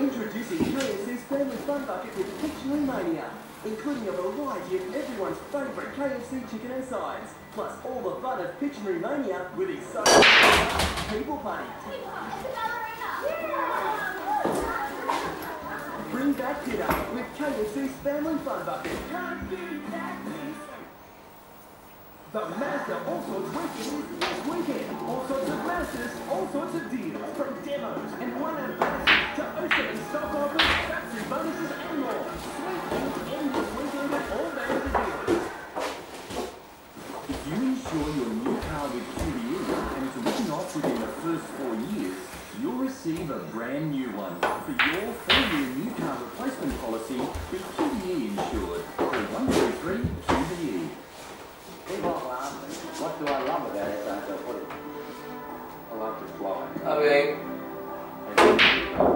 Introducing KFC's Family Fun Bucket with Pictionary Mania, including a variety of everyone's favourite KFC chicken and sides, plus all the fun of Pictionary Mania with exciting People Party. Bring back dinner with KFC's Family Fun Bucket. The Mazda All Sorts Weekend is this weekend. All sorts of Mazdas, all sorts of deals, from demos and one-hour to If you insure your new car with QBE and it's written off within the first four years, you'll receive a brand new one. For your four-year new car replacement policy, be QBE insured. Call 123 QBE. People ask me, what do I love about it? I go, it? I love to fly. Oh,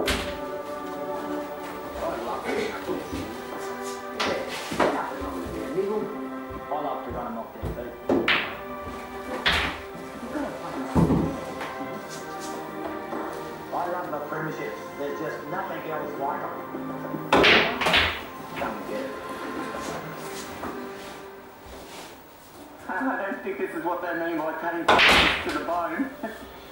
okay. I love the premierships. There's just nothing else like them. Come and get it. I don't think this is what they mean by cutting to the bone.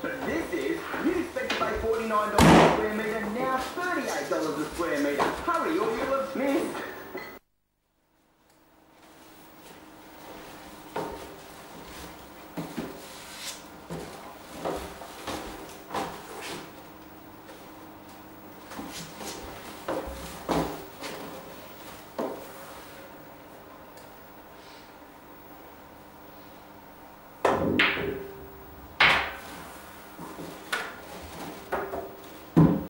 But this is, you expect to pay $49 a square metre, now $38 a square metre. Hurry or you'll have missed. 何?